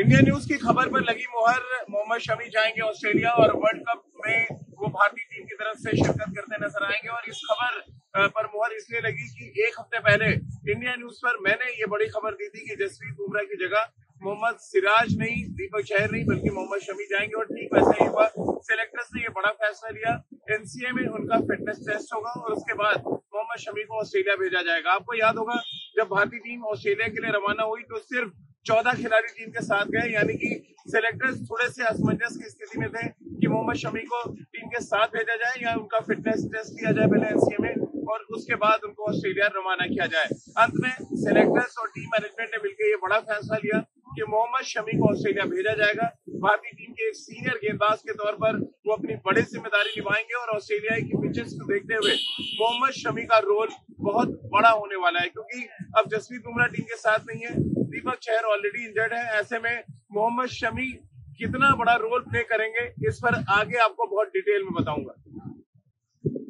खबर पर लगी मुहर। मोहम्मद शमी जाएँगे ऑस्ट्रेलिया और वर्ल्ड कप में वो भारतीय टीम की तरफ़ से शिरकत करते नज़र आएँगे और इस खबर पर मोहर इसलिए लगी कि एक हफ़्ते पहले इंडिया न्यूज़ पर मैंने ये बड़ी खबर दी थी कि जसप्रीत बुमराह की जगह मोहम्मद सिराज नहीं, दीपक शहर नहीं, बल्कि मोहम्मद शमी जाएँगे और ठीक वैसे ही हुआ। सिलेक्टर्स ने ये बड़ा फैसला लिया। एनसीए में उनका फिटनेस टेस्ट होगा और उसके बाद मोहम्मद शमी को ऑस्ट्रेलिया भेजा जाएगा। आपको याद होगा, जब भारतीय टीम ऑस्ट्रेलिया के लिए रवाना हुई तो सिर्फ़ चौदह खिलाड़ी टीम के साथ गए, यानी कि सिलेक्टर्स थोड़े से असमंजस की स्थिति में थे कि मोहम्मद शमी को टीम के साथ भेजा जाए या उनका फिटनेस टेस्ट किया जाए पहले एनसीए में और उसके बाद उनको ऑस्ट्रेलिया रवाना किया जाए। अंत में सिलेक्टर्स और टीम मैनेजमेंट ने मिलकर ये बड़ा फैसला लिया कि मोहम्मद शमी को ऑस्ट्रेलिया भेजा जाएगा। भारतीय टीम के एक सीनियर गेंदबाज के तौर पर वो अपनी बड़ी ज़िम्मेदारी निभाएँगे और ऑस्ट्रेलिया की पिचेस को देखते हुए मोहम्मद शमी का रोल बहुत बड़ा होने वाला है, क्योंकि अब जसप्रीत बुमराह टीम के साथ नहीं है। दीपक चहर ऑलरेडी इंजर्ड है। ऐसे में मोहम्मद शमी कितना बड़ा रोल प्ले करेंगे, इस पर आगे आपको बहुत डिटेल में बताऊँगा।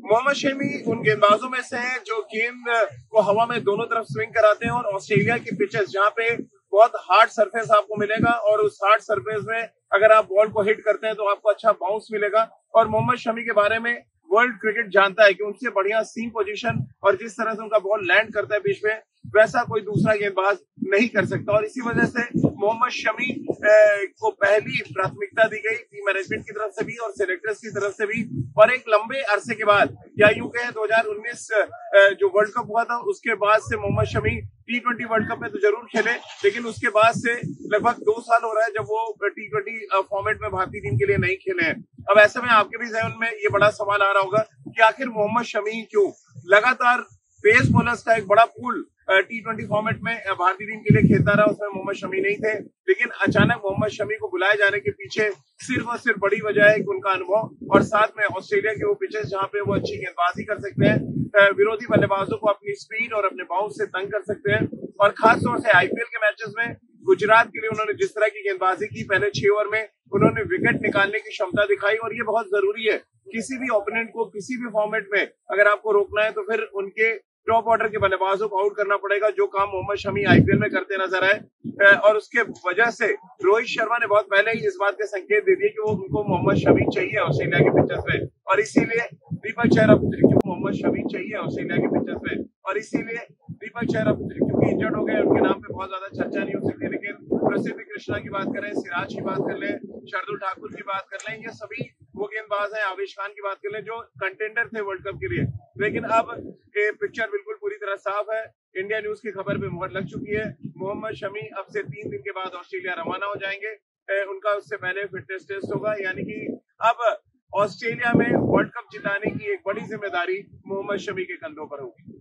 मोहम्मद शमी उन गेंदबाजों में से हैं जो गेंद को हवा में दोनों तरफ़ स्विंग कराते हैं और ऑस्ट्रेलिया की पिचेस जहाँ पे बहुत हार्ड सरफेस आपको मिलेगा और उस हार्ड सरफेस में अगर आप बॉल को हिट करते हैं तो आपको अच्छा बाउंस मिलेगा। और मोहम्मद शमी के बारे में वर्ल्ड क्रिकेट जानता है कि उनसे बढ़िया सीम पोजीशन और जिस तरह से उनका बॉल लैंड करता है बीच में, वैसा कोई दूसरा गेंदबाज नहीं कर सकता। और इसी वजह से मोहम्मद शमी को पहली प्राथमिकता दी गई टीम मैनेजमेंट की तरफ़ से भी और सिलेक्टर्स की तरफ़ से भी। और एक लंबे अरसे के बाद, या यूँ कहें 2019 जो वर्ल्ड कप हुआ था, उसके बाद से Mohammed Shami T twenty World Cup में तो ज़रूर खेले, लेकिन उसके बाद से लगभग दो साल हो रहा है जब वो टी ट्वेंटी फॉर्मेट में भारतीय टीम के लिए नहीं खेले हैं। अब ऐसे में आपके भी जहन में ये बड़ा सवाल आ रहा होगा कि आखिर मोहम्मद शमी क्यों? लगातार पेस बॉलर्स का एक बड़ा पूल टी ट्वेंटी फॉर्मेट में भारतीय टीम के लिए खेलता रहा, उसमें मोहम्मद शमी नहीं थे। लेकिन अचानक मोहम्मद शमी को बुलाए जाने के पीछे सिर्फ़ और सिर्फ़ बड़ी वजह है कि उनका अनुभव और साथ में ऑस्ट्रेलिया के वो पिचेस जहाँ पे वो अच्छी गेंदबाजी कर सकते हैं। विरोधी बल्लेबाजों को अपनी स्पीड और अपने बाउंस से तंग कर सकते हैं और खासतौर से आईपीएल के मैचेस में गुजरात के लिए उन्होंने जिस तरह की गेंदबाजी की पहले छह ओवर में, उन्होंने विकेट निकालने की क्षमता दिखाई और ये बहुत ज़रूरी है। किसी भी ओपोनेंट को किसी भी फॉर्मेट में अगर आपको रोकना है तो फिर उनके टॉप ऑर्डर के बल्लेबाजों को आउट करना पड़ेगा, जो काम मोहम्मद शमी आईपीएल में करते नज़र आए। और उसके वजह से रोहित शर्मा ने बहुत पहले ही इस बात के संकेत दे दिए कि वो उनको मोहम्मद शमी चाहिए ऑस्ट्रेलिया के पिचेस में। और इसीलिए दीपक चहर मोहम्मद शमी चाहिए ऑस्ट्रेलिया के पिचेस में। और इसीलिए दीपक चहर, क्योंकि इंजर्ड हो गए, उनके नाम पे बहुत ज़्यादा चर्चा नहीं हो सकती। लेकिन प्रसिद्ध कृष्णा की बात करें, सिराज की बात कर ले, शरदुल ठाकुर की बात कर लें, ये सभी वो गेंदबाज हैं, आवेश खान की बात कर लें, जो कंटेंडर थे वर्ल्ड कप के लिए। लेकिन अब ये पिक्चर बिल्कुल पूरी तरह साफ़ है। इंडिया न्यूज़ की खबर पे मुहर लग चुकी है। मोहम्मद शमी अब से तीन दिन के बाद ऑस्ट्रेलिया रवाना हो जाएँगे। ए, उनका उससे पहले फिटनेस टेस्ट होगा। यानी कि अब ऑस्ट्रेलिया में वर्ल्ड कप जिताने की एक बड़ी ज़िम्मेदारी मोहम्मद शमी के कंधों पर होगी।